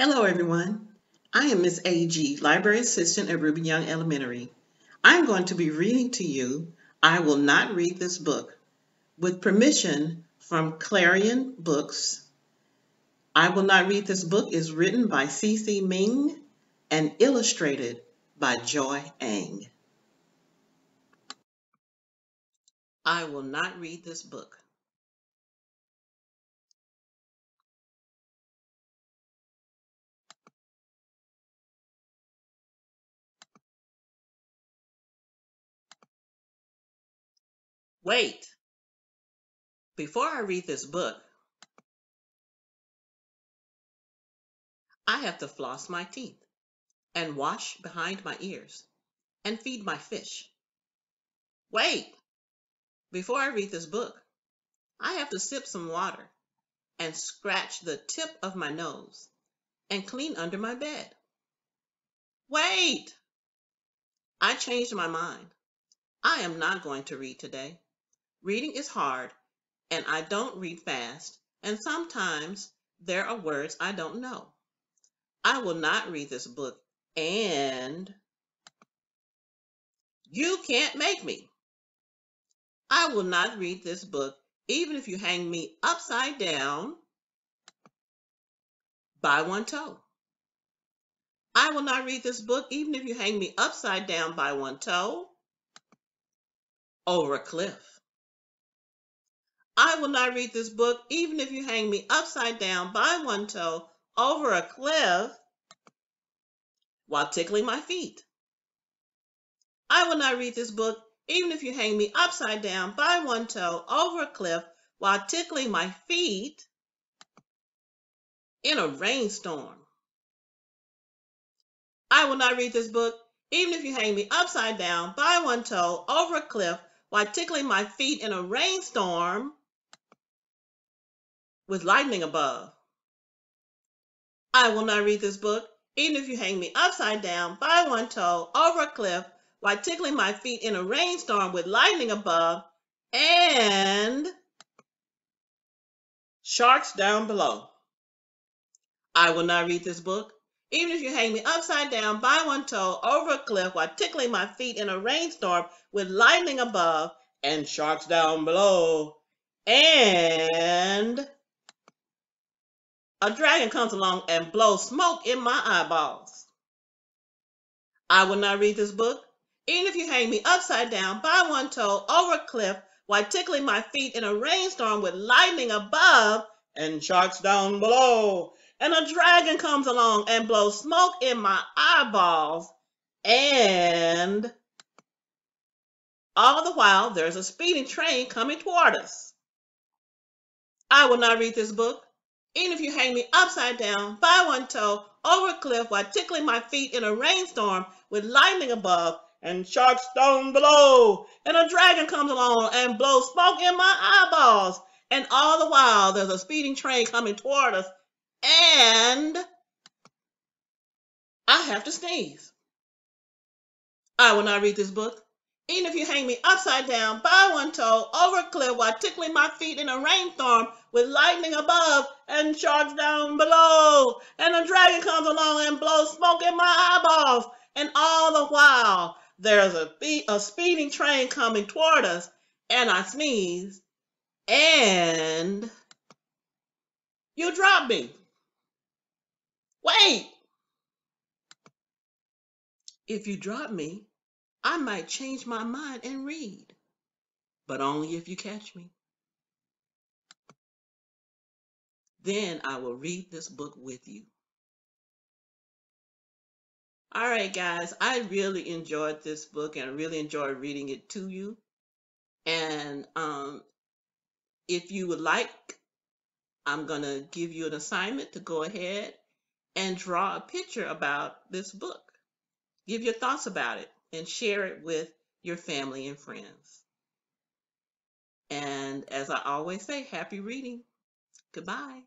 Hello, everyone. I am Miss A.G., Library Assistant at Ruby Young Elementary. I'm going to be reading to you I Will Not Read This Book with permission from Clarion Books. I Will Not Read This Book is written by Cece Meng and illustrated by Joy Ang. I will not read this book. Wait! Before I read this book, I have to floss my teeth and wash behind my ears and feed my fish. Wait! Before I read this book, I have to sip some water and scratch the tip of my nose and clean under my bed. Wait! I changed my mind. I am not going to read today. Reading is hard, and I don't read fast, and sometimes there are words I don't know. I will not read this book, and you can't make me. I will not read this book, even if you hang me upside down by one toe. I will not read this book, even if you hang me upside down by one toe over a cliff. I will not read this book even if you hang me upside down by one toe over a cliff while tickling my feet. I will not read this book even if you hang me upside down by one toe over a cliff while tickling my feet in a rainstorm. I will not read this book even if you hang me upside down by one toe over a cliff while tickling my feet in a rainstorm with lightning above. I will not read this book, even if you hang me upside down by one toe over a cliff while tickling my feet in a rainstorm with lightning above and sharks down below. I will not read this book, even if you hang me upside down by one toe over a cliff while tickling my feet in a rainstorm with lightning above and sharks down below. And a dragon comes along and blows smoke in my eyeballs. I will not read this book, even if you hang me upside down by one toe over a cliff while tickling my feet in a rainstorm with lightning above and sharks down below. And a dragon comes along and blows smoke in my eyeballs. And all the while, there's a speeding train coming toward us. I will not read this book, even if you hang me upside down by one toe over a cliff while tickling my feet in a rainstorm with lightning above and sharp stone below, and a dragon comes along and blows smoke in my eyeballs, and all the while there's a speeding train coming toward us, and I have to sneeze. I will not read this book. Even if you hang me upside down by one toe over a cliff while tickling my feet in a rainstorm with lightning above and sharks down below, and a dragon comes along and blows smoke in my eyeballs, and all the while there's a, a speeding train coming toward us, and I sneeze, and you drop me. Wait! If you drop me, I might change my mind and read, but only if you catch me. Then I will read this book with you. All right, guys, I really enjoyed this book and I really enjoyed reading it to you. And um, if you would like, I'm going to give you an assignment to go ahead and draw a picture about this book. Give your thoughts about it and share it with your family and friends. And as I always say, happy reading. Goodbye.